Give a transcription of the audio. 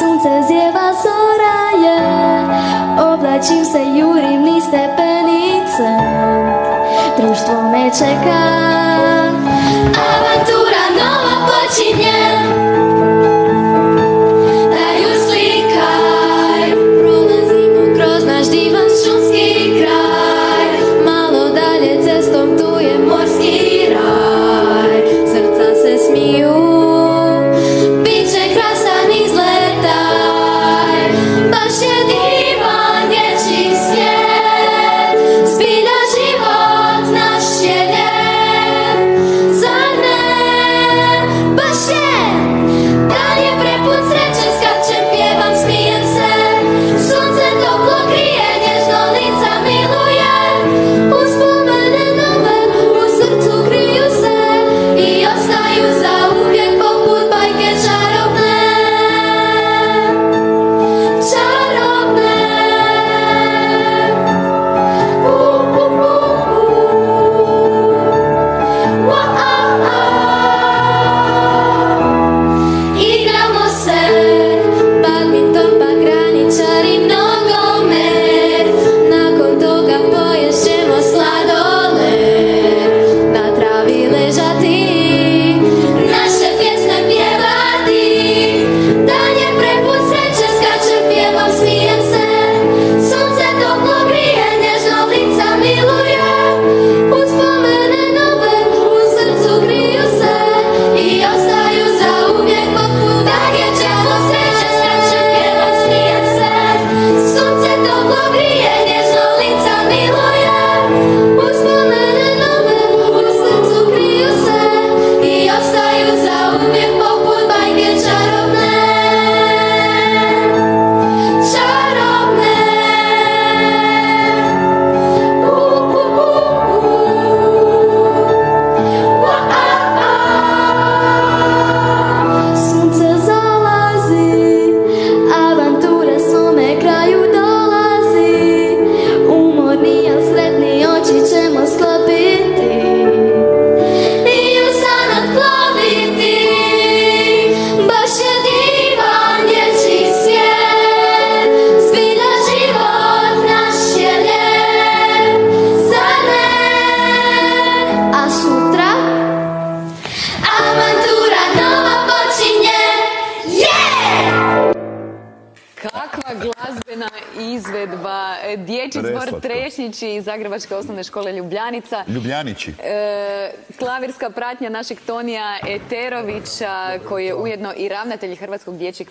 sunce zjeva zoraje. Oblačim se, jurim niz stepenice Društvo me čeka. Avantura nova počinje. izvedba e, Dječji zbor Trešnjići iz Zagrebačke osnovne škole Ljubljanica. Ljubljanići. E, klavirska pratnja našeg Tonija Eterovića koji je ujedno i ravnatelj Hrvatskog dječjeg